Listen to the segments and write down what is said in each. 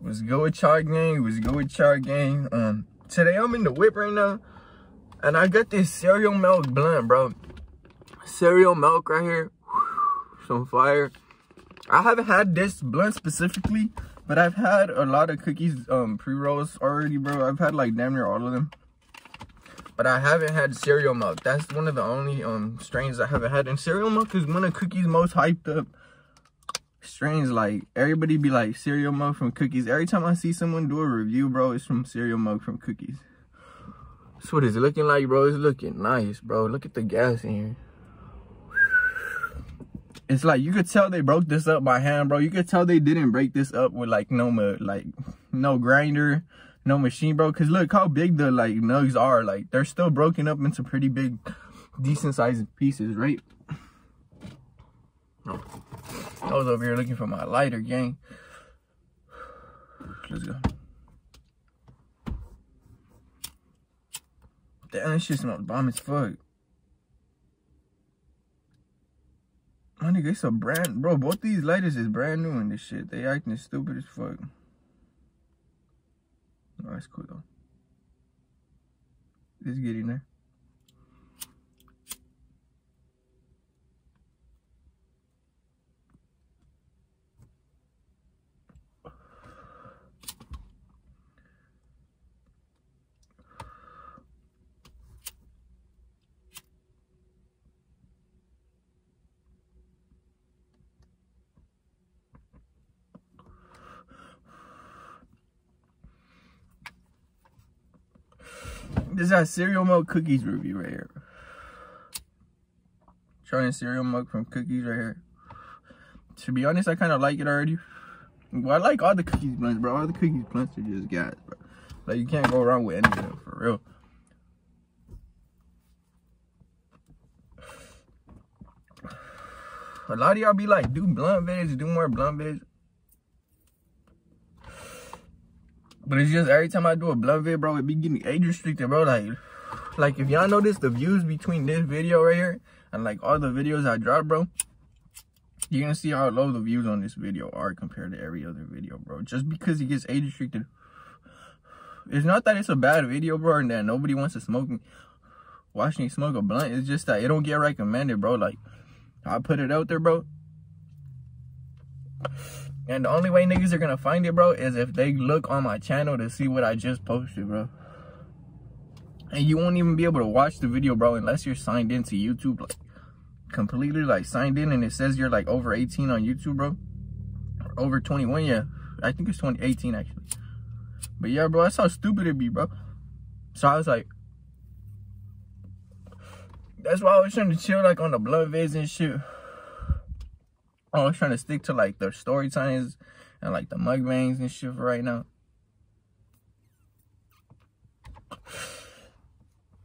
Was good with Char Gang. Was good with Char Gang. Um, today I'm in the whip right now, and I got this cereal milk blunt, bro. Cereal milk right here. Some fire. I haven't had this blunt specifically, but I've had a lot of cookies, um, pre-rolls already, bro. I've had like damn near all of them. But I haven't had cereal milk. That's one of the only um strains I haven't had. And cereal milk is one of cookies most hyped up strains. Like everybody be like cereal mug from cookies. Every time I see someone do a review, bro, it's from cereal mug from cookies. So what is it's looking like, bro. It's looking nice, bro. Look at the gas in here. It's like you could tell they broke this up by hand, bro. You could tell they didn't break this up with like no like no grinder, no machine, bro. Cause look how big the like nugs are. Like they're still broken up into pretty big, decent sized pieces, right? I was over here looking for my lighter, gang. Let's go. Damn, that shit smells bomb as fuck. My nigga, it's a brand, bro. Both these lighters is brand new in this shit. They acting stupid as fuck. Oh, that's cool though. It's getting there. This is our cereal milk cookies review right here. Trying cereal milk from cookies right here. To be honest, I kind of like it already. Well, I like all the cookies blunts, bro. All the cookies blunts are just gas, bro. Like, you can't go wrong with any of them, for real. A lot of y'all be like, do blunt vids, do more blunt vids. But it's just every time I do a blunt vid, bro, it be getting age restricted, bro. Like, like if y'all notice the views between this video right here and like all the videos I drop, bro, you're gonna see how low the views on this video are compared to every other video, bro. Just because it gets age restricted. It's not that it's a bad video, bro, and that nobody wants to smoke me. Watch me smoke a blunt. It's just that it don't get recommended, bro. Like, I put it out there, bro. And the only way niggas are gonna find it, bro, is if they look on my channel to see what I just posted, bro. And you won't even be able to watch the video, bro, unless you're signed into YouTube, like, completely, like, signed in, and it says you're, like, over 18 on YouTube, bro. Or over 21, yeah. I think it's 2018, actually. But, yeah, bro, that's how stupid it be, bro. So, I was like, that's why I was trying to chill, like, on the blood vids and shit. Oh, I was trying to stick to like the story times and like the mukbangs and shit for right now.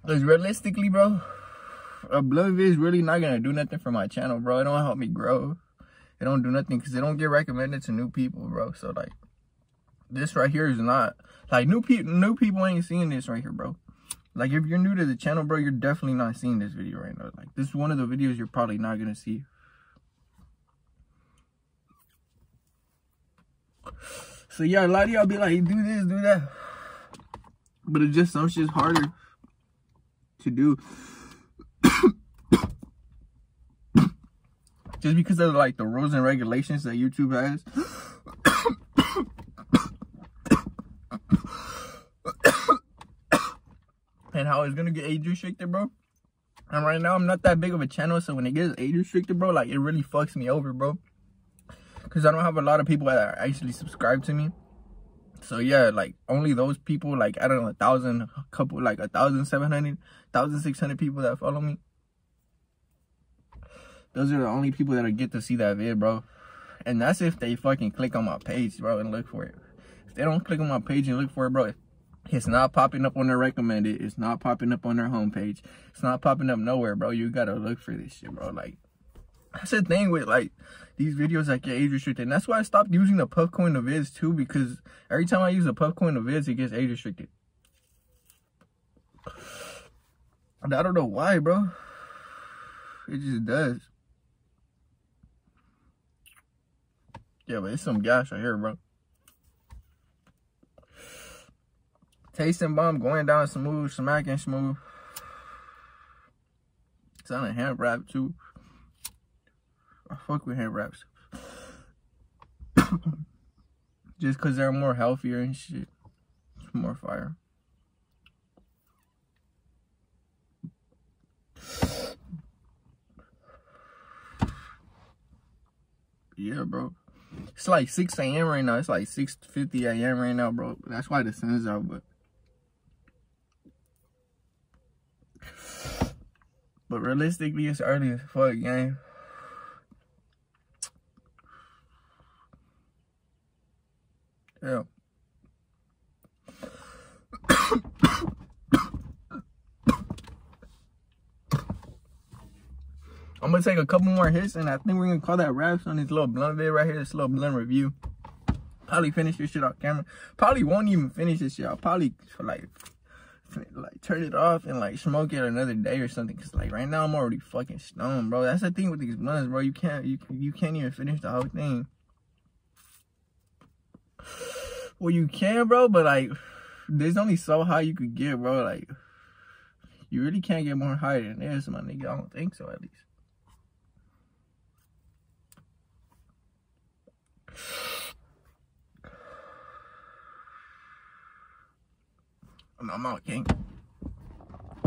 Cause realistically, bro, a blood vid is really not gonna do nothing for my channel, bro. It don't help me grow. It don't do nothing because it don't get recommended to new people, bro. So like, this right here is not like new people. New people ain't seeing this right here, bro. Like if you're new to the channel, bro, you're definitely not seeing this video right now. Like this is one of the videos you're probably not gonna see. So yeah, a lot of y'all be like, do this, do that. But it's just some shit's harder to do. just because of like the rules and regulations that YouTube has. and how it's gonna get age restricted, bro. And right now I'm not that big of a channel, so when it gets age restricted, bro, like it really fucks me over, bro because I don't have a lot of people that actually subscribe to me. So yeah, like only those people, like I don't know, a thousand, a couple, like a thousand seven hundred, thousand six hundred people that follow me. Those are the only people that get to see that vid, bro. And that's if they fucking click on my page, bro, and look for it. If they don't click on my page and look for it, bro, it's not popping up on their recommended. It's not popping up on their homepage. It's not popping up nowhere, bro. You gotta look for this shit, bro. Like, that's the thing with like these videos that get age restricted. And that's why I stopped using the puff coin of vids too, because every time I use the a Puffcoin to vids, it gets age restricted. And I don't know why, bro. It just does. Yeah, but it's some gas right here, bro. Tasting bomb going down smooth, smacking smooth. A hand wrap too. Fuck with hand wraps. Just cause they're more healthier and shit. It's more fire. Yeah, bro. It's like 6 a.m. right now. It's like 6.50 a.m. right now, bro. That's why the sun's out, but... But realistically, it's early as fuck, gang. Yeah. I'm gonna take a couple more hits and I think we're gonna call that wraps on this little blunt vid right here, this little blunt review. Probably finish this shit off camera. Probably won't even finish this shit. I'll probably like like turn it off and like smoke it another day or something. Cause like right now I'm already fucking stoned, bro. That's the thing with these blunts, bro. You can't you you can't even finish the whole thing. Well, you can, bro, but like there's only so high you could get, bro. Like you really can't get more higher than this, my nigga. I don't think so, at least. I'm out, King.